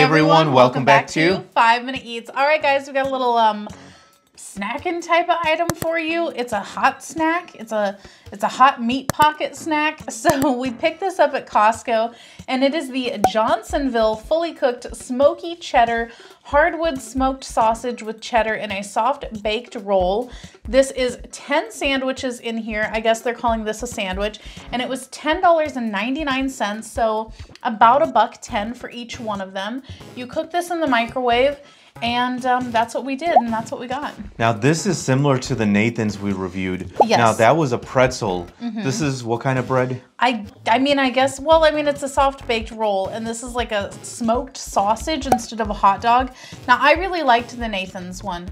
Hey, everyone, welcome back to Five Minute Eats. All right, guys, we got a little um snacking type of item for you. It's a hot snack. It's a it's a hot meat pocket snack. So we picked this up at Costco and it is the Johnsonville fully cooked smoky cheddar hardwood smoked sausage with cheddar in a soft baked roll. This is 10 sandwiches in here. I guess they're calling this a sandwich. And it was $10.99, so about a buck 10 for each one of them. You cook this in the microwave and um, that's what we did, and that's what we got. Now, this is similar to the Nathan's we reviewed. Yes. Now, that was a pretzel. Mm -hmm. This is what kind of bread? I, I mean, I guess, well, I mean, it's a soft baked roll, and this is like a smoked sausage instead of a hot dog. Now, I really liked the Nathan's one,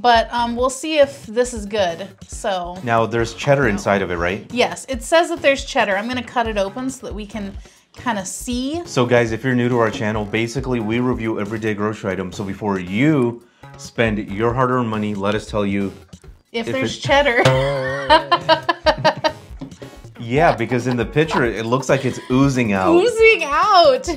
but um, we'll see if this is good, so. Now, there's cheddar inside of it, right? Yes, it says that there's cheddar. I'm gonna cut it open so that we can kind of see. So guys, if you're new to our channel, basically we review everyday grocery items. So before you spend your hard-earned money, let us tell you if, if there's cheddar. yeah, because in the picture it looks like it's oozing out. Oozing out.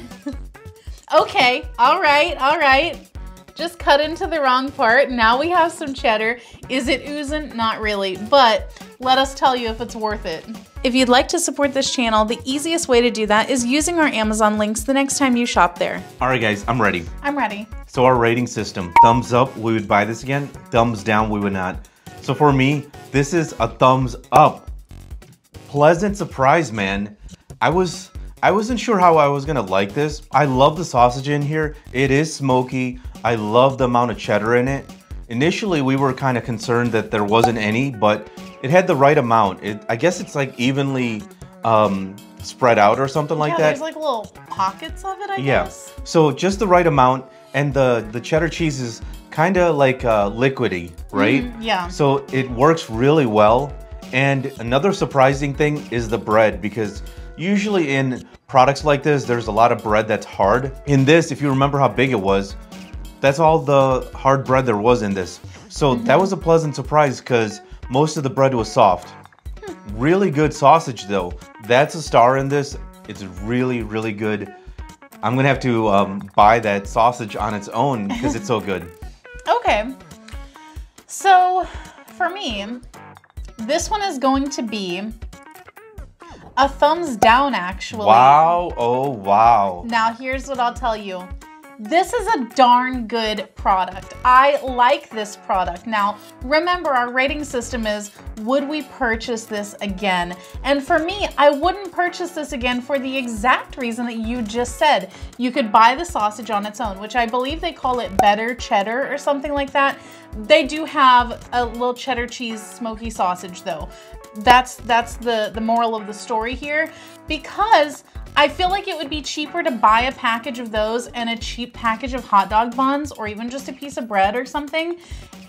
okay, all right, all right. Just cut into the wrong part. Now we have some cheddar. Is it oozing? Not really, but let us tell you if it's worth it. If you'd like to support this channel, the easiest way to do that is using our Amazon links the next time you shop there. All right, guys, I'm ready. I'm ready. So our rating system, thumbs up, we would buy this again. Thumbs down, we would not. So for me, this is a thumbs up. Pleasant surprise, man. I was I wasn't sure how I was gonna like this. I love the sausage in here. It is smoky. I love the amount of cheddar in it. Initially, we were kind of concerned that there wasn't any, but it had the right amount. It, I guess it's like evenly um, spread out or something like yeah, that. there's like little pockets of it, I yeah. guess. So just the right amount, and the the cheddar cheese is kind of like uh, liquidy, right? Mm, yeah. So it works really well. And another surprising thing is the bread because usually in products like this, there's a lot of bread that's hard. In this, if you remember how big it was, that's all the hard bread there was in this. So mm -hmm. that was a pleasant surprise because most of the bread was soft. Really good sausage though. That's a star in this. It's really, really good. I'm gonna have to um, buy that sausage on its own because it's so good. okay. So for me, this one is going to be a thumbs down actually. Wow, oh wow. Now here's what I'll tell you. This is a darn good product. I like this product. Now, remember our rating system is, would we purchase this again? And for me, I wouldn't purchase this again for the exact reason that you just said. You could buy the sausage on its own, which I believe they call it better cheddar or something like that. They do have a little cheddar cheese smoky sausage though. That's that's the, the moral of the story here because I feel like it would be cheaper to buy a package of those and a cheap package of hot dog buns or even just a piece of bread or something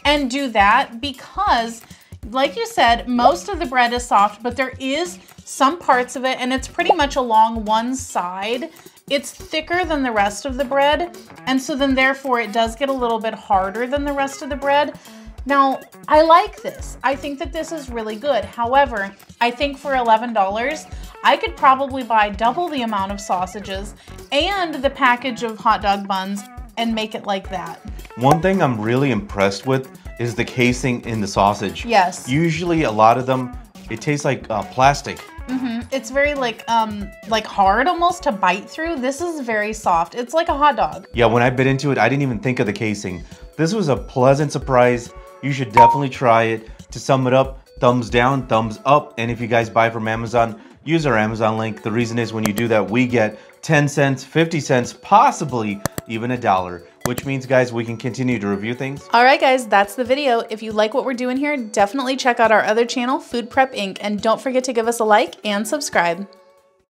and do that because like you said, most of the bread is soft, but there is some parts of it and it's pretty much along one side. It's thicker than the rest of the bread. And so then therefore it does get a little bit harder than the rest of the bread. Now, I like this. I think that this is really good. However, I think for $11, I could probably buy double the amount of sausages and the package of hot dog buns and make it like that. One thing I'm really impressed with is the casing in the sausage. Yes. Usually a lot of them, it tastes like uh, plastic. Mm -hmm. It's very like um like hard almost to bite through. This is very soft. It's like a hot dog. Yeah, when I bit into it, I didn't even think of the casing. This was a pleasant surprise. You should definitely try it. To sum it up, thumbs down, thumbs up. And if you guys buy from Amazon, use our Amazon link. The reason is when you do that, we get 10 cents, 50 cents, possibly even a dollar, which means, guys, we can continue to review things. All right, guys, that's the video. If you like what we're doing here, definitely check out our other channel, Food Prep Inc., and don't forget to give us a like and subscribe.